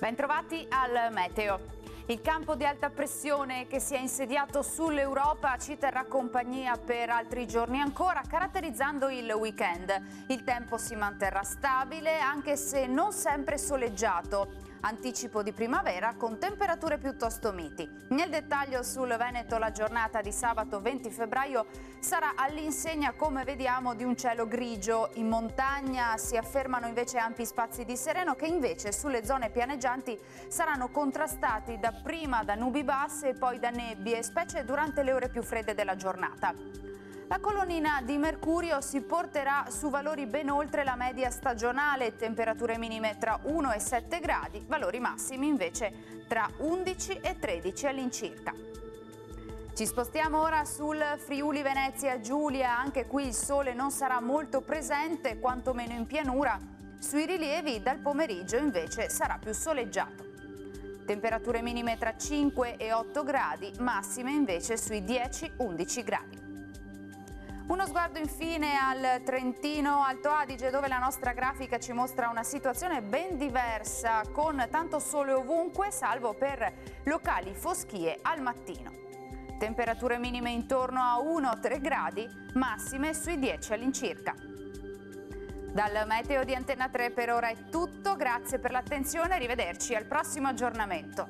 Bentrovati al Meteo. Il campo di alta pressione che si è insediato sull'Europa ci terrà compagnia per altri giorni ancora, caratterizzando il weekend. Il tempo si manterrà stabile anche se non sempre soleggiato anticipo di primavera con temperature piuttosto miti. Nel dettaglio sul Veneto la giornata di sabato 20 febbraio sarà all'insegna come vediamo di un cielo grigio. In montagna si affermano invece ampi spazi di sereno che invece sulle zone pianeggianti saranno contrastati dapprima da nubi basse e poi da nebbie, specie durante le ore più fredde della giornata. La colonnina di mercurio si porterà su valori ben oltre la media stagionale, temperature minime tra 1 e 7 gradi, valori massimi invece tra 11 e 13 all'incirca. Ci spostiamo ora sul Friuli Venezia Giulia, anche qui il sole non sarà molto presente, quantomeno in pianura. Sui rilievi dal pomeriggio invece sarà più soleggiato. Temperature minime tra 5 e 8 gradi, massime invece sui 10-11 gradi. Uno sguardo infine al Trentino Alto Adige dove la nostra grafica ci mostra una situazione ben diversa con tanto sole ovunque salvo per locali foschie al mattino. Temperature minime intorno a 1-3 gradi, massime sui 10 all'incirca. Dal meteo di Antenna 3 per ora è tutto, grazie per l'attenzione, arrivederci al prossimo aggiornamento.